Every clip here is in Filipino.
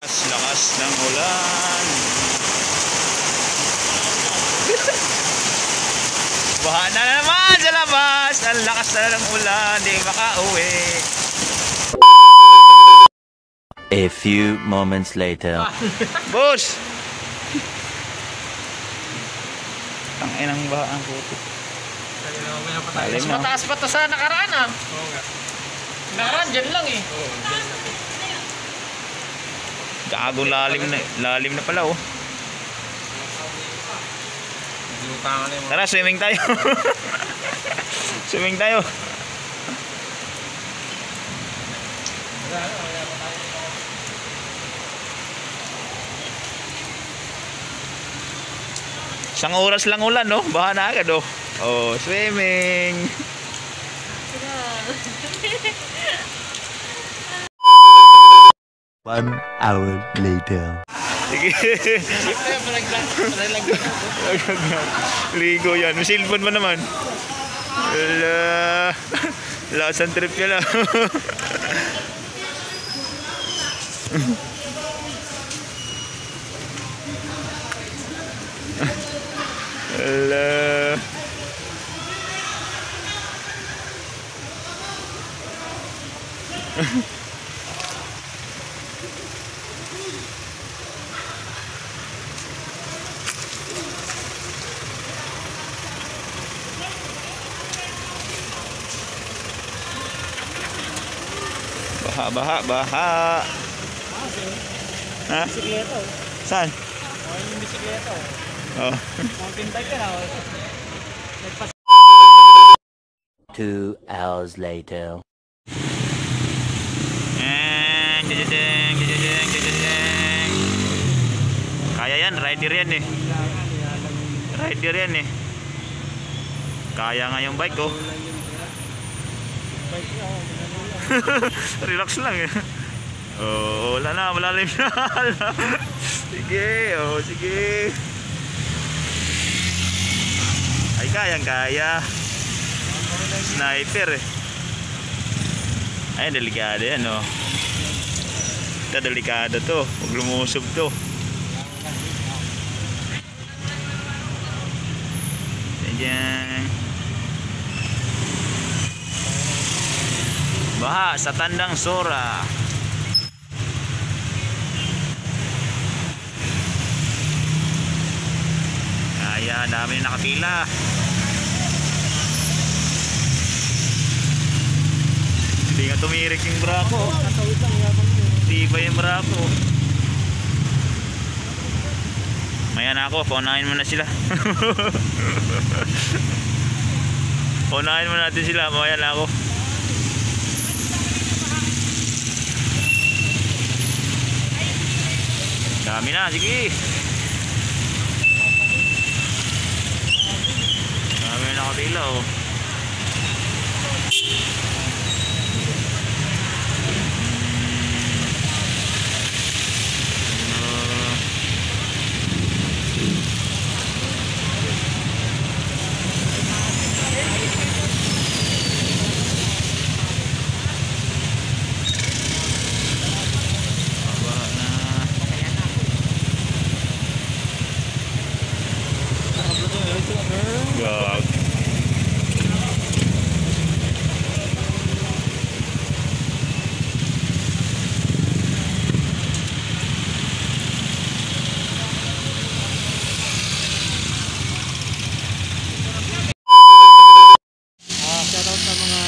Lakas, lakas ng ulan. Baha na naman sa labas. Ang lakas na ng ulan. Di makauwi. A few moments later. Boss! Ang inang baha ang puto. Mas na. mataas pa to sa nakaraan ah. Oo nga. Nakaraan, dyan lang eh. Gago lalim na. Lalim na pala oh. Tara, swimming tayo. swimming tayo. Isang oras lang ulan, no? Baha na agad, oh. Oh, swimming. One hour later. Ligo yan. May cellphone ba naman? Wala. Last and trip ka lang. Wala. Baha, baha, baha. Ha? Bisikleta oh. Saan? Yung bisikleta. Mountain bike ka na. Nagpas Two hours later. And. Kaya yan, rider yan eh. Rider yan eh. Kaya nga yung bike oh. bike oh. Relax lang eh. Oh, wala na, malalim na. sige, oh, sige. Ay, kayang kaya. Sniper eh. Ay, delikado yan, oh. Ito, delikado to. Huwag lumusob to. Diyan. Baha sa Tandang Sora. Kaya dami na nakapila. Hindi nga tumirik yung brako. Tiba yung brako. Maya na ako, paunahin mo na sila. paunahin mo natin sila, maya na ako. Dami na, sige. Dami na nakapila oh. Uh, Baba na. Gag. Ah, shoutout sa mga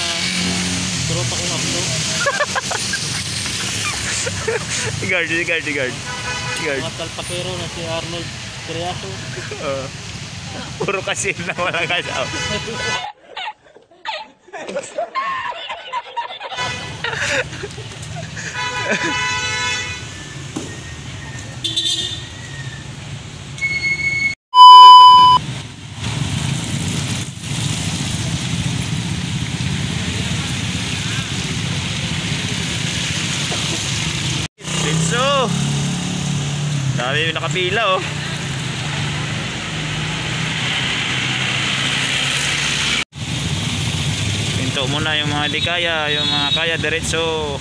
tropa kong uplo. Guard, guard, guard. Guard. Mga talpakero na si Arnold Creaso. Uh, puro kasin na walang kasaw. Litso! Dami nakapila oh. Pinto muna yung mga di kaya, yung mga kaya diretso.